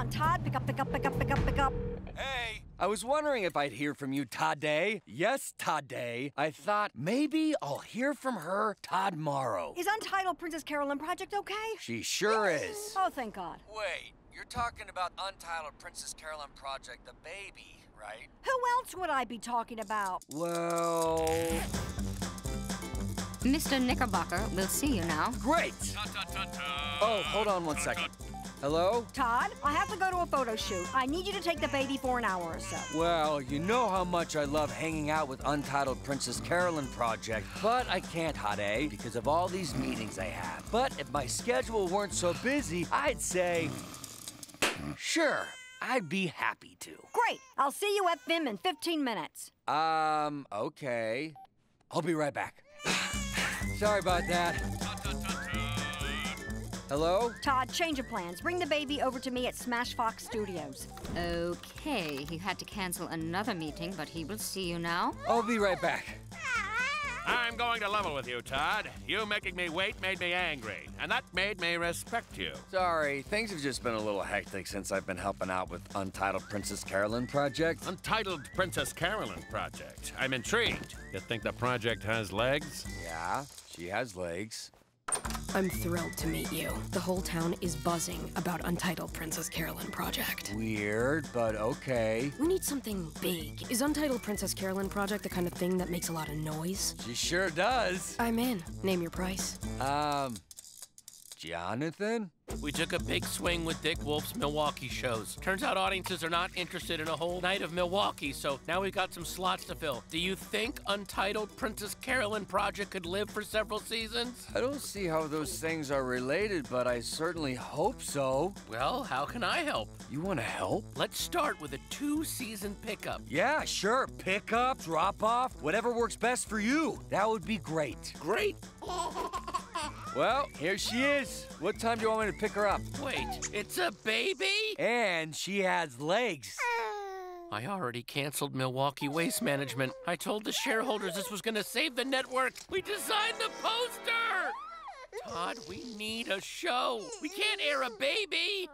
on, Todd. Pick up, pick up, pick up, pick up, pick up. Hey! I was wondering if I'd hear from you, Today. Yes, Today. I thought maybe I'll hear from her, Todd Morrow. Is Untitled Princess Carolyn Project okay? She sure is. Oh, thank God. Wait, you're talking about Untitled Princess Carolyn Project, the baby, right? Who else would I be talking about? Well. Mr. Knickerbocker we'll see you now. Great! Oh, hold on one second. Hello? Todd, I have to go to a photo shoot. I need you to take the baby for an hour or so. Well, you know how much I love hanging out with Untitled Princess Carolyn Project, but I can't, Hade, because of all these meetings I have. But if my schedule weren't so busy, I'd say, sure, I'd be happy to. Great. I'll see you at VIM in 15 minutes. Um, okay. I'll be right back. Sorry about that. Hello? Todd, change of plans. Bring the baby over to me at Smash Fox Studios. Okay, he had to cancel another meeting, but he will see you now. I'll be right back. I'm going to level with you, Todd. You making me wait made me angry, and that made me respect you. Sorry, things have just been a little hectic since I've been helping out with Untitled Princess Carolyn Project. Untitled Princess Carolyn Project. I'm intrigued. You think the project has legs? Yeah, she has legs. I'm thrilled to meet you. The whole town is buzzing about Untitled Princess Carolyn Project. Weird, but okay. We need something big. Is Untitled Princess Carolyn Project the kind of thing that makes a lot of noise? She sure does. I'm in. Name your price. Um, Jonathan? We took a big swing with Dick Wolf's Milwaukee shows. Turns out audiences are not interested in a whole night of Milwaukee, so now we've got some slots to fill. Do you think Untitled Princess Carolyn Project could live for several seasons? I don't see how those things are related, but I certainly hope so. Well, how can I help? You want to help? Let's start with a two season pickup. Yeah, sure. Pickup, drop off, whatever works best for you. That would be great. Great. Well, here she is. What time do you want me to pick her up? Wait, it's a baby? And she has legs. Ah. I already canceled Milwaukee Waste Management. I told the shareholders this was gonna save the network. We designed the poster! Todd, we need a show. We can't air a baby.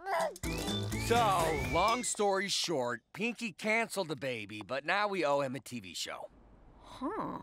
So, long story short, Pinky canceled the baby, but now we owe him a TV show. Huh.